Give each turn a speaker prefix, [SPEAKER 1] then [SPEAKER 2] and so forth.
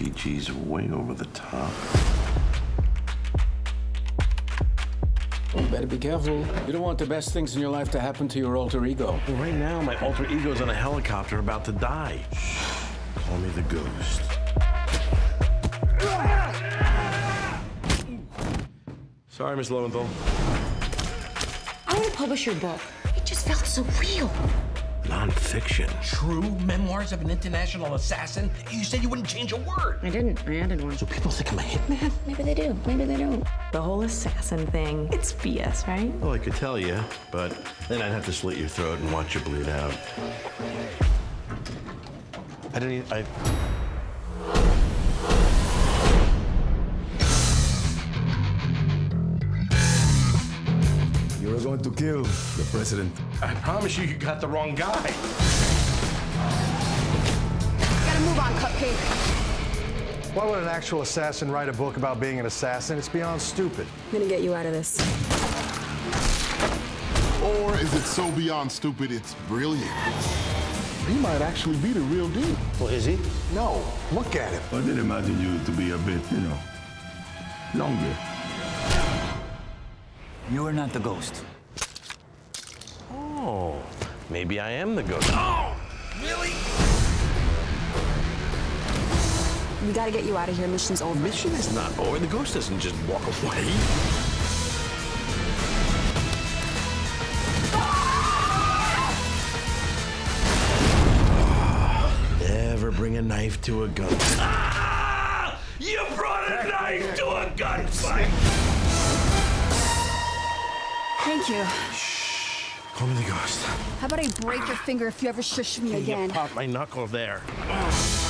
[SPEAKER 1] RPG's way over the top.
[SPEAKER 2] You better be careful. You don't want the best things in your life to happen to your alter ego.
[SPEAKER 1] Well, right now, my alter ego's on a helicopter about to die. Call me the ghost. Sorry, Miss Lowenthal.
[SPEAKER 3] I want to publish your book. It just felt so real.
[SPEAKER 1] Nonfiction.
[SPEAKER 4] True memoirs of an international assassin? You said you wouldn't change a word.
[SPEAKER 3] I didn't. I added one.
[SPEAKER 1] So people think I'm a hitman?
[SPEAKER 3] Maybe they do. Maybe they don't.
[SPEAKER 5] The whole assassin thing, it's BS, right?
[SPEAKER 1] Well, I could tell you, but then I'd have to slit your throat and watch you bleed out. I didn't. I.
[SPEAKER 6] going to kill the president.
[SPEAKER 1] I promise you, you got the wrong guy.
[SPEAKER 7] Gotta move on, Cupcake.
[SPEAKER 8] Why would an actual assassin write a book about being an assassin? It's beyond stupid.
[SPEAKER 7] I'm gonna get you out of this.
[SPEAKER 9] Or is it so beyond stupid it's brilliant?
[SPEAKER 6] He might actually be the real deal.
[SPEAKER 1] Well, is he?
[SPEAKER 8] No, look at him.
[SPEAKER 6] I did imagine you to be a bit, you know, longer.
[SPEAKER 4] You are not the ghost.
[SPEAKER 1] Oh, maybe I am the ghost. Oh!
[SPEAKER 4] Really?
[SPEAKER 7] We gotta get you out of here. Mission's over.
[SPEAKER 1] Mission is not over. The ghost doesn't just walk away. Never bring a knife to a gun. Ah! You brought a knife to a gunfight!
[SPEAKER 7] Thank you.
[SPEAKER 1] Call me the ghost.
[SPEAKER 7] How about I break your finger if you ever shush me
[SPEAKER 1] You
[SPEAKER 7] again?
[SPEAKER 1] popped my knuckle there. Oh.